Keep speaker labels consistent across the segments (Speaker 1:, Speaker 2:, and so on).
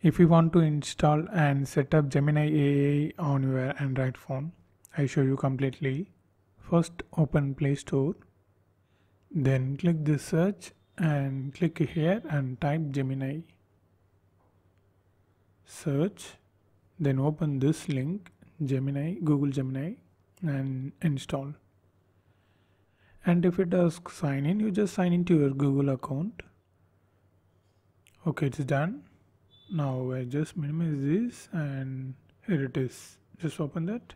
Speaker 1: If you want to install and set up Gemini AI on your Android phone, I show you completely. First open Play Store, then click this search and click here and type Gemini. Search, then open this link Gemini, Google Gemini and install. And if it asks sign in, you just sign into your Google account. Okay, it's done now I just minimize this and here it is. Just open that.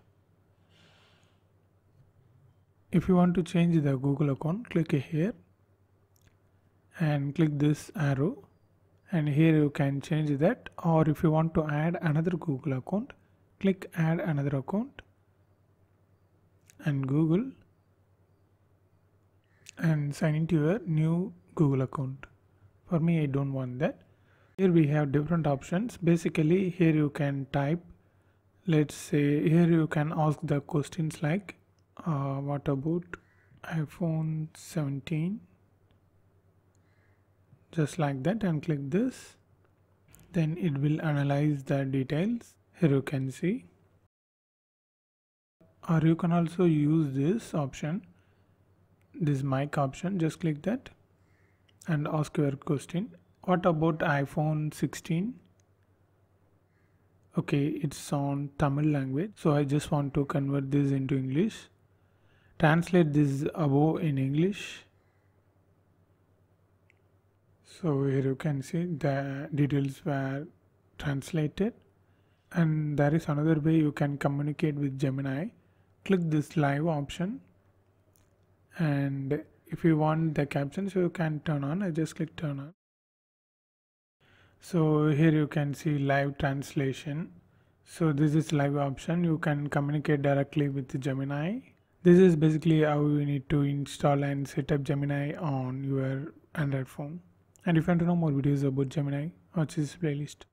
Speaker 1: If you want to change the Google account click here and click this arrow. And here you can change that. Or if you want to add another Google account click add another account and Google and sign into your new Google account. For me I don't want that here we have different options. Basically here you can type let's say here you can ask the questions like uh, what about iphone 17 just like that and click this. Then it will analyze the details. Here you can see. Or you can also use this option this mic option. Just click that and ask your question what about iphone 16 okay it's on tamil language so i just want to convert this into english. Translate this above in english. So here you can see the details were translated. And there is another way you can communicate with gemini. Click this live option. And if you want the captions you can turn on. I just click turn on so here you can see live translation. So this is live option. You can communicate directly with gemini. This is basically how you need to install and set up gemini on your android phone. And if you want to know more videos about gemini watch this playlist